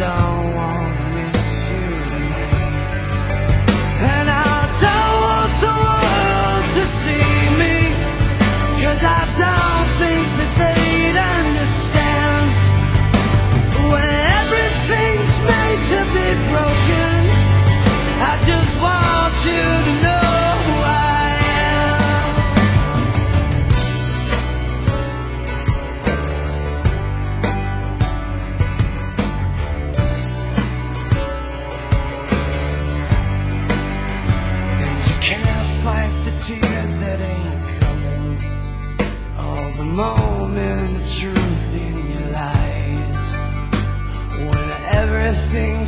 Don't wanna miss you. And I don't want the world to see I don't that ain't coming. All the moment the truth in your lies. When everything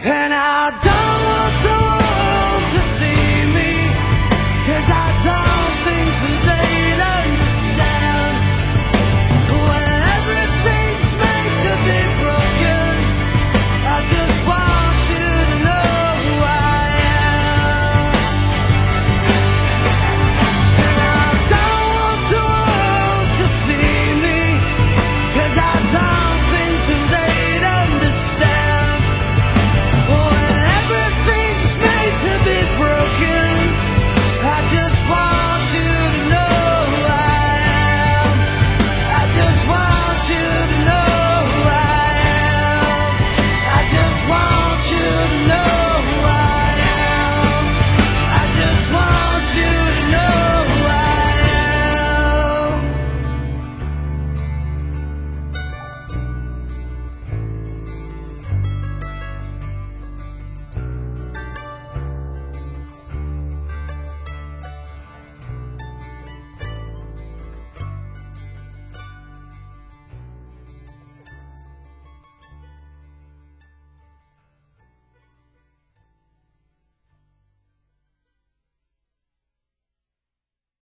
And I don't